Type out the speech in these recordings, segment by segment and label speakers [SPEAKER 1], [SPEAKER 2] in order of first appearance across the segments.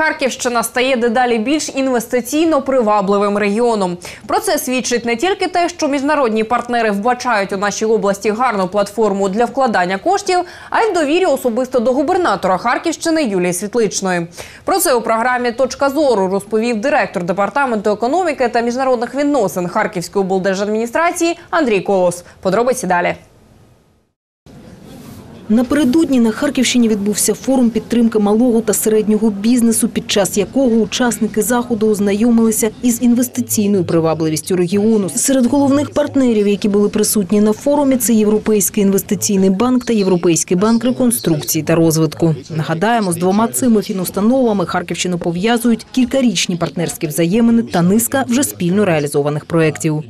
[SPEAKER 1] Харківщина стає дедалі більш інвестиційно привабливим регіоном. Про це свідчить не тільки те, що міжнародні партнери вбачають у нашій області гарну платформу для вкладання коштів, а й в довірі особисто до губернатора Харківщини Юлії Світличної. Про це у програмі Точка зору розповів директор департаменту економіки та міжнародних відносин Харківської облдержадміністрації Андрій Колос. Подробиці далі.
[SPEAKER 2] Напередодні на Харківщині відбувся форум підтримки малого та середнього бізнесу, під час якого учасники заходу ознайомилися із інвестиційною привабливістю регіону. Серед головних партнерів, які були присутні на форумі, це Європейський інвестиційний банк та Європейський банк реконструкції та розвитку. Нагадаємо, з двома цими фінустановами Харківщину пов'язують кількарічні партнерські взаємини та низка вже спільно реалізованих проєктів.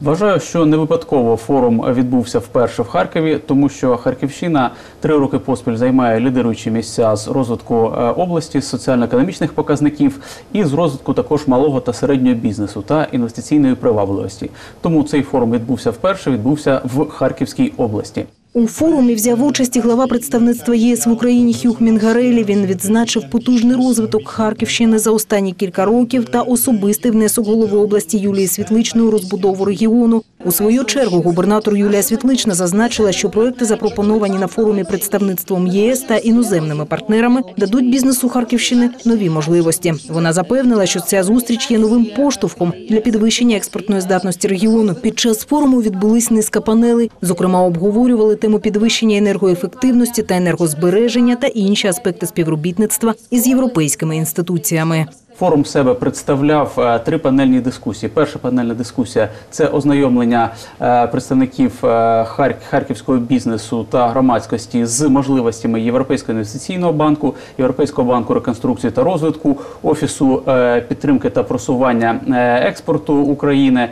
[SPEAKER 3] Вважаю, що не випадково форум відбувся вперше в Харкові, тому що Харківщина три роки поспіль займає лідируючі місця з розвитку е, області, з соціально-економічних показників і з розвитку також малого та середнього бізнесу та інвестиційної привабливості. Тому цей форум відбувся вперше, відбувся в Харківській області.
[SPEAKER 2] У форумі взяв участь і глава представництва ЄС в Україні Хюг Мінгарелі. Він відзначив потужний розвиток Харківщини за останні кілька років та особистий внесок голови області Юлії Світличної у розбудову регіону. У свою чергу губернатор Юлія Світлична зазначила, що проекти, запропоновані на форумі представництвом ЄС та іноземними партнерами, дадуть бізнесу Харківщини нові можливості. Вона запевнила, що ця зустріч є новим поштовхом для підвищення експортної здатності регіону. Під час форуму відбулись низка панелей. Зокрема, обговорювали тему підвищення енергоефективності та енергозбереження та інші аспекти співробітництва із європейськими інституціями.
[SPEAKER 3] Форум себе представляв е, три панельні дискусії. Перша панельна дискусія це ознайомлення е, представників е, харківського бізнесу та громадськості з можливостями Європейського інвестиційного банку, Європейського банку реконструкції та розвитку, офісу підтримки та просування експорту України.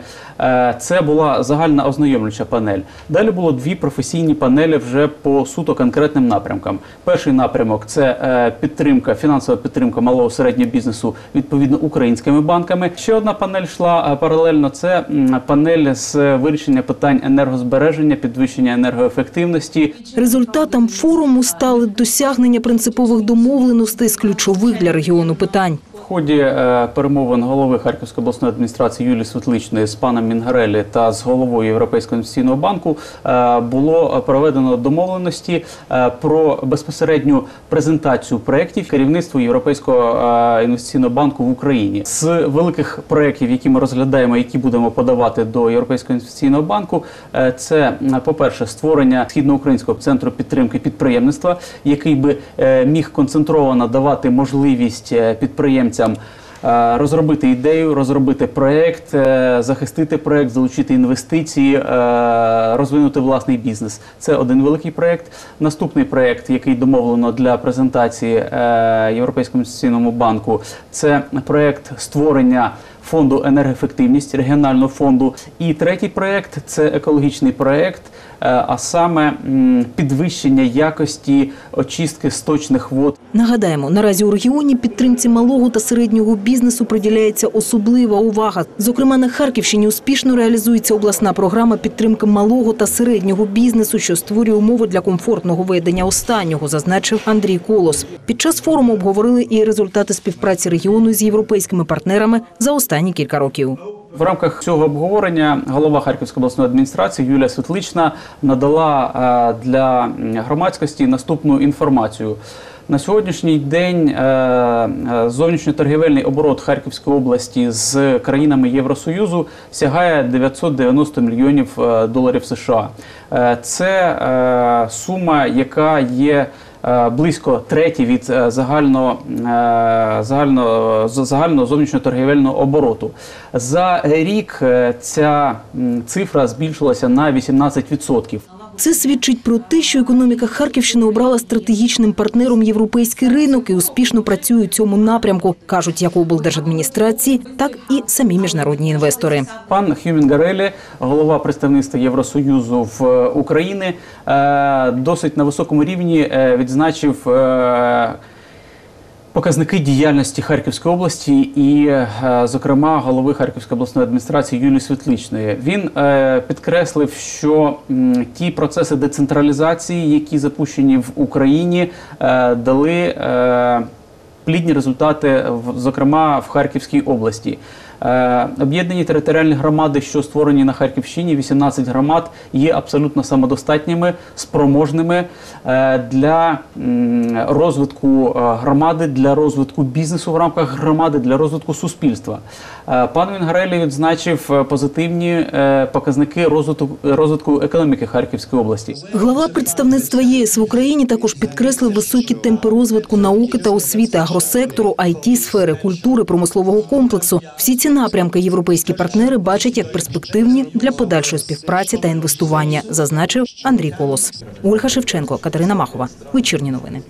[SPEAKER 3] Це була загальна ознайомлююча панель. Далі було дві професійні панелі вже по суто конкретним напрямкам. Перший напрямок це підтримка, фінансова підтримка малого середнього бізнесу відповідно українськими банками. Ще одна панель йшла е, паралельно. Це панель з вирішення питань енергозбереження, підвищення енергоефективності.
[SPEAKER 2] Результатом форуму стали досягнення принципових домовленостей з ключових для регіону питань.
[SPEAKER 3] Ході е, перемовин голови Харківської обласної адміністрації Юлії Світличної з паном Мінгарелі та з головою Європейського інвестиційного банку е, було проведено домовленості е, про безпосередню презентацію проєктів керівництву Європейського е, інвестиційного банку в Україні. З великих проєктів, які ми розглядаємо, які будемо подавати до Європейського інвестиційного банку, е, це, м, по-перше, створення східноукраїнського центру підтримки підприємництва, який би е, міг концентровано давати можливість е, підприємцям е, розробити ідею, розробити проект, е, захистити проект, залучити інвестиції, е, розвинути власний бізнес. Це один великий проект. Наступний проект, який домовлено для презентації Європейському інвестиційному банку, це проект створення. Фонду енергоефективність регіонального фонду. І третій проект це екологічний проект, е, а саме підвищення якості очистки сточних вод
[SPEAKER 2] Нагадаємо, наразі у регіоні підтримці малого та середнього бізнесу приділяється особлива увага. Зокрема, на Харківщині успішно реалізується обласна програма підтримки малого та середнього бізнесу, що створює умови для комфортного ведення останнього, зазначив Андрій Колос. Під час форуму обговорили і результати співпраці регіону з європейськими партнерами за останні кілька років.
[SPEAKER 3] В рамках цього обговорення голова Харківської обласної адміністрації Юлія Світлична надала е, для громадськості наступну інформацію. На сьогоднішній день е, е, зовнішньоторгівельний оборот Харківської області з країнами Євросоюзу сягає 990 мільйонів доларів США. Це сума, яка є близько треті від е, загального, е, загального, з- загального зовнішньоторгівельного обороту. За рік е, ця цифра збільшилася на 18%.
[SPEAKER 2] Це свідчить про те, що економіка Харківщини обрала стратегічним партнером європейський ринок і успішно працює у цьому напрямку, кажуть як облдержадміністрації, так і самі міжнародні інвестори.
[SPEAKER 3] Пан Хюмін Гарелі, голова представництва Євросоюзу в е, Україні, е, досить на високому рівні е, відзначив. Показники діяльності Харківської області і, е, зокрема, голови Харківської обласної адміністрації Юлії Світличної. Він е, підкреслив, що ті процеси децентралізації, які запущені в Україні, е, дали. Плідні результати, зокрема в Харківській області. Е, Об'єднані територіальні громади, що створені на Харківщині, 18 громад, є абсолютно самодостатніми, спроможними е, для розвитку е, громади, для розвитку бізнесу в рамках громади, для розвитку суспільства. Пан Вінгарелі відзначив позитивні показники розвитку, розвитку економіки Харківської області.
[SPEAKER 2] Глава представництва ЄС в Україні також підкреслив високі темпи розвитку науки та освіти, агросектору, it сфери, культури, промислового комплексу. Всі ці напрямки європейські партнери бачать як перспективні для подальшої співпраці та інвестування, зазначив Андрій Колос. Ольга Шевченко, Катерина Махова. Вечірні новини.